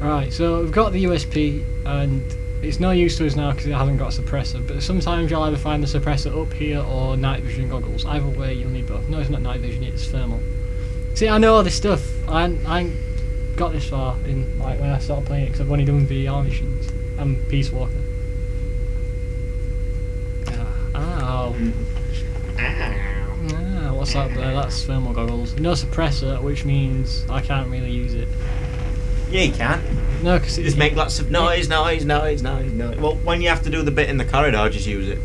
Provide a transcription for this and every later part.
Right, so we've got the USP, and it's no use to us now because it hasn't got a suppressor. But sometimes you'll either find the suppressor up here or night vision goggles. Either way, you'll need both. No, it's not night vision; it's thermal. See, I know all this stuff. I ain't- I ain't got this far in like when I started playing it because I've only done VR missions. I'm Peace Walker. Ah, Ow. Ah, what's that there? That's thermal goggles. No suppressor, which means I can't really use it. Yeah, you can. No, because Just make lots of noise, noise, noise, noise, noise. Well, when you have to do the bit in the corridor, just use it.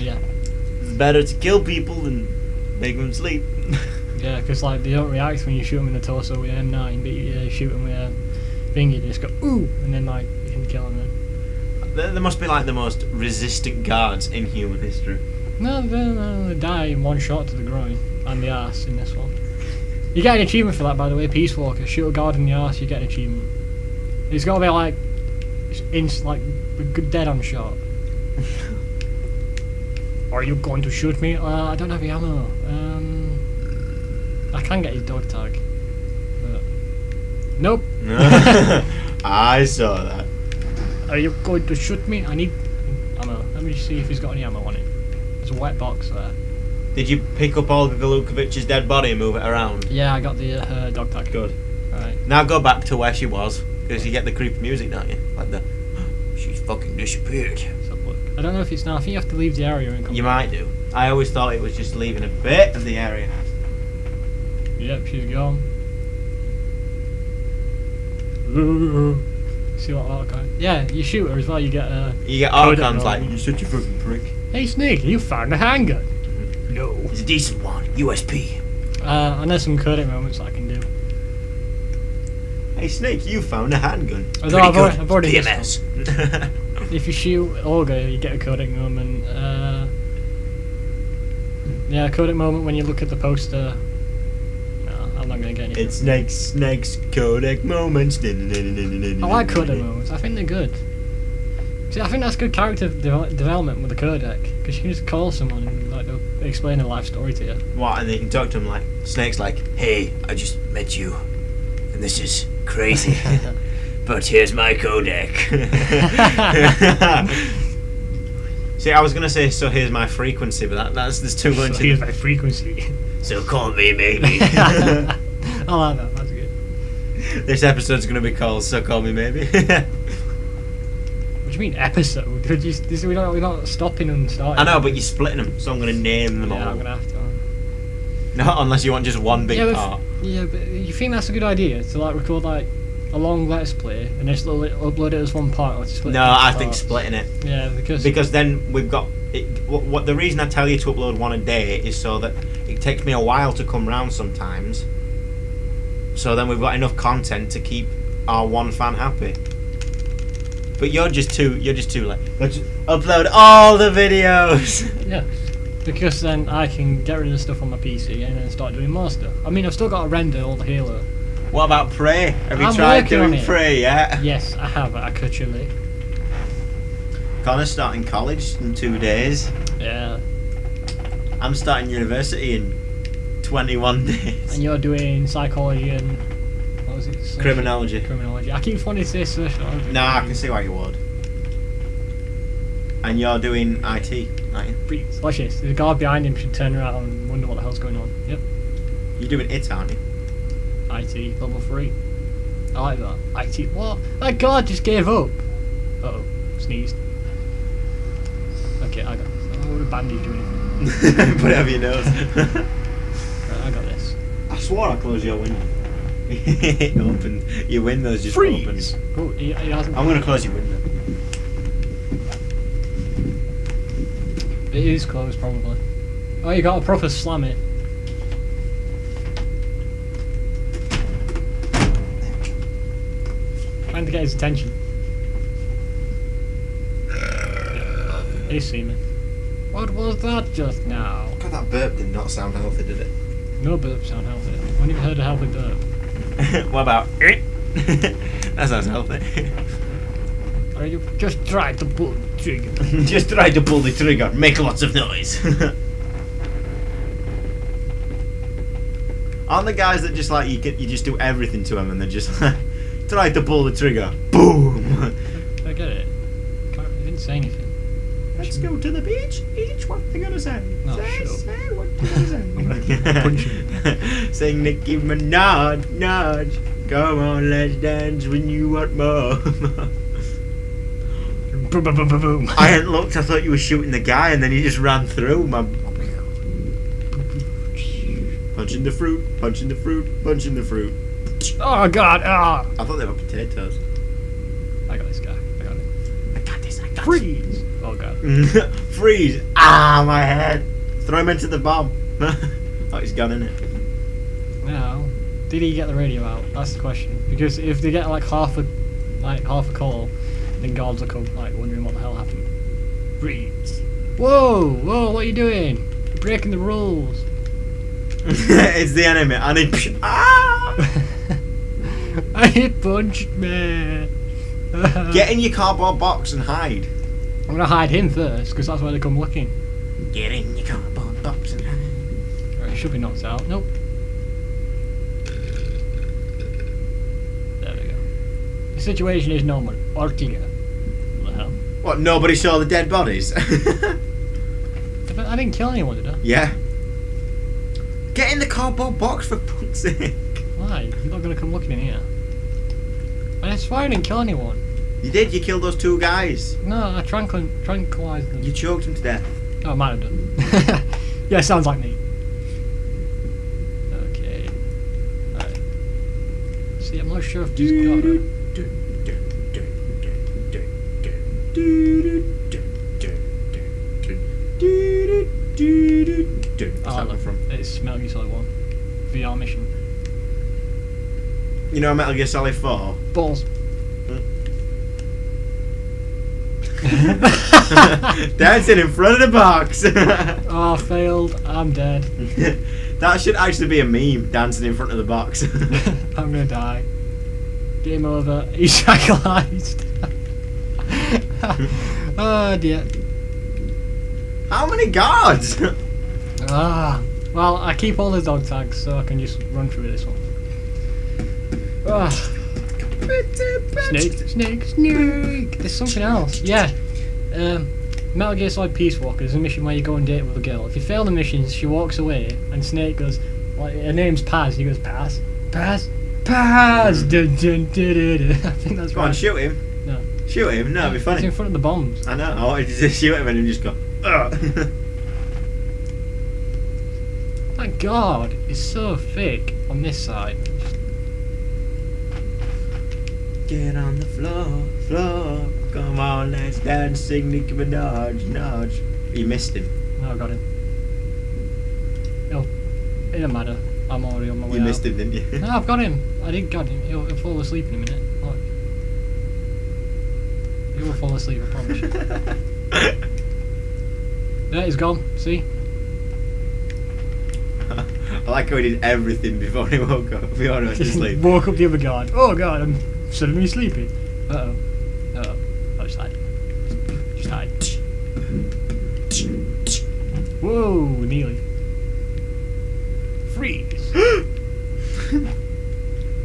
Yeah, It's better to kill people than make them sleep. yeah, because like they don't react when you shoot them in the torso with an M9, but you uh, shoot them with a thing, you just go ooh, and then like you can kill them. Then. there, there must be like the most resistant guards in human history. No, they, no, they die in one shot to the groin and the ass in this one. You get an achievement for that, by the way. Peace Walker, shoot a guard in the ass, you get an achievement. It's got to be like, in like dead on shot. Are you going to shoot me? Uh, I don't have the ammo. Um, I can get his dog tag. But nope. I saw that. Are you going to shoot me? I need ammo. Let me see if he's got any ammo on it. There's a wet box there. Did you pick up Olga Gurlukovich's dead body and move it around? Yeah, I got the uh, dog tag. Good. Right. Now go back to where she was, because you get the creepy music, don't you? Like the, she's fucking disappeared. Let's have a look. I don't know if it's now. I think you have to leave the area and come. You might do. I always thought it was just leaving a bit of the area. Yep, she's gone. See what Archon? Yeah, you shoot her as well. You get a. You get Code Archon's like, you're such a fucking prick. Hey Snake, you found a handgun. No. It's a decent one. USP. Uh, and there's some codec moments I can do. Hey Snake, you found a handgun. Although I've good. already- I've already PMS. If you shoot Olga, you get a codec moment. Uh, yeah, a codec moment when you look at the poster. No, I'm not gonna get any. it's Snake's Snake's codec moments. I like codec moments. I think they're good. See, I think that's good character de- development with the codec because you can just call someone and like they'll explain a life story to you. What? And they can talk to them like Snake's like, hey, I just met you, and this is crazy. but here's my codec. See, I was gonna say, so here's my frequency, but that, that's there's too much. So here's my frequency. so call me maybe. I like that. That's good. this episode's gonna be called "So Call Me Maybe." Do you mean episode? You, this, we're, not, we're not stopping and starting. I know, but you're splitting them, so I'm gonna name them Yeah, all. I'm gonna have to. No, unless you want just one big yeah, but, part. yeah, but you think that's a good idea to like record like a long let's play and just upload it- upload it as one part or to split it No, I think splitting it. Yeah, because because then we've got it, what, what the reason I tell you to upload one a day is so that it takes me a while to come round sometimes. So then we've got enough content to keep our one fan happy. But you're just too you're just too like let's upload all the videos. yeah, because then I can get rid of the stuff on my PC and then start doing more stuff. I mean, I've still got to render all the Halo. what about Prey? Have you I'm tried working on doing it. Prey yet? Yes, I have actually. Connor's starting college in two days. Yeah, I'm starting university in 21 days. and you're doing psychology and what was it? Social- Criminology. Criminology. I keep wanting to say sociology. No, I can see why you would. And you're doing IT, aren't you? Please, Watch this. The guard behind him should turn around and wonder what the hell's going on. Yep. You're doing it, aren't you? IT level three. I like that. IT. What? That guard just gave up. Uh oh. Sneezed. Okay, I got this. I would have bandage or anything. Whatever your nose. Right, I got this. I swore I closed your window. it opened. Your window's just Freeze! opened. Oh, he, he hasn't. I'm gonna close your window. It is closed, probably. Oh, you got to proper slam it. Trying to get his attention. He's seen me. What was that just now? God, that burp did not sound healthy, did it? No burp sound healthy. I've never heard a healthy burp. what about it? that sounds healthy. Are you just try to pull the trigger? just try to pull the trigger, make lots of noise. Aren't the guys that just like you get you just do everything to them and they're just like Try to pull the trigger. Boom. Let's go to the beach. Each what they're gonna say. No, say, shut up. say what they gonna say. Punch him. Sing Nicki Minaj, Minaj. Come on, let's dance when you want more. Boom, boom, boom, boom, boom. I hadn't looked. I thought you were shooting the guy, and then he just ran through. My punching the fruit, punching the fruit, punching the fruit. Oh god! Ah! I thought they were potatoes. I got this guy. I got him. I got this. I got Freeze! Freeze! Ah, my head. Throw him into the bomb. oh, he's gone in it. Now, did he get the radio out? That's the question. Because if they get like half a, like half a call, then guards will come like wondering what the hell happened. Freeze! Whoa! Whoa! What are you doing? You're breaking the rules. it's the enemy, and he. Ah! I punched me. Get in your cardboard box and hide. I'm gonna hide him first because that's where they come looking. Get in your cardboard box and hide. Right, he should be knocked out. Nope. There we go. The situation is normal. Or clear. What the hell? What? Nobody saw the dead bodies. I didn't kill anyone, did I? yeah. Get in the cardboard box for fuck's sake. Why? You're not gonna come looking in here. I swear I didn't kill anyone. You did. You killed those two guys. No, I tranquil- tranquilized them. You choked them to death. Oh, I might have done. yeah, sounds like me. Okay. Alright. See, I'm not sure if this got it. What's Oh, that look, one from? It's Metal Gear Solid 1. VR mission. You know Metal Gear Solid 4? Balls. Dancing in front of the box. oh, failed. I'm dead. that should actually be a meme. Dancing in front of the box. I'm gonna die. Game over. He's tranquilized. oh dear. How many guards? Ah. Well, I keep all the dog tags so I can just run through this one. Ah. Snake, snake, snake. There's something else. Yeah. Um, Metal Gear Solid Peace Walker is a mission where you go on date with a girl. If you fail the missions, she walks away, and Snake goes, like, her name's Paz. He goes, Paz, Paz, Paz. Dun, dun, dun, dun, dun. I think that's Go on, shoot him. No. Shoot him. No, it'd be He's funny. in front of the bombs. I know. I wanted to just shoot him and then just go. Ugh. My God, it's so thick on this side. Get on the floor, floor. Come on, let's dance, sing Nicki Minaj, Minaj. You missed him. No, I got him. He'll, it don't matter. I'm already on my way You missed out. him, didn't you? No, I've got him. I didn't got him. He'll, he'll fall asleep in a minute. Look. He will fall asleep, I promise. you. there, he's gone. See? I like how he did everything before he woke up. Before he went to sleep. Woke up the other guard. Oh God, I'm suddenly sleepy. Uh oh. Uh oh. I just hide. Just hide. Whoa, nearly. Freeze.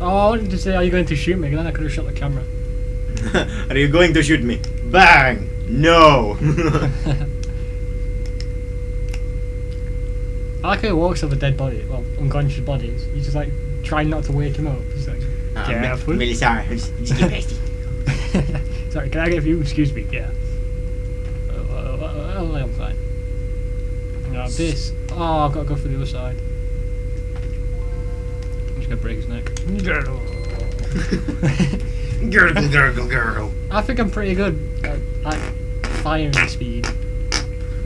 oh, I wanted to say, are you going to shoot me? And then I could have shot the camera. Are you going to shoot me? Bang! No! I like how he walks over dead body, well, unconscious bodies. He's just like trying not to wake him up. He's like, Uh, careful. Really sorry. Just just get pasty. Sorry, can I get a few? Excuse me. Yeah. Oh, I'm fine. Now this. Oh, I've got to go for the other side. I'm just gonna break his neck. Gurgle, gurgle, gurgle. I think I'm pretty good at, at firing speed.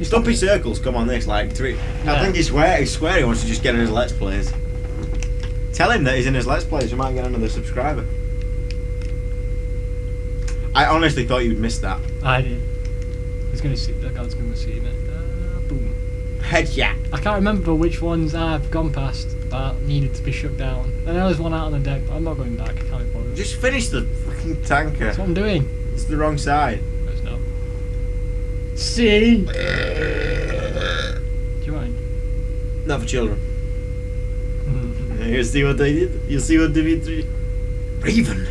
Stumpy circles come on this like three. I think he's swear he's swear he wants to just get in his let's plays. Tell him that he's in his let's plays. We might get another subscriber. I honestly thought you'd miss that. I did. He's gonna see. That guy's gonna see me. Uh, boom. Headshot. I can't remember which ones I've gone past that needed to be shut down. I know there's one out on the deck, but I'm not going back. I can't be bothered. Just finish the fucking tanker. That's what I'm doing. It's the wrong side. No, it's not. See? Do you mind? Not for children. You see what they did? You see what Dimitri? Raven.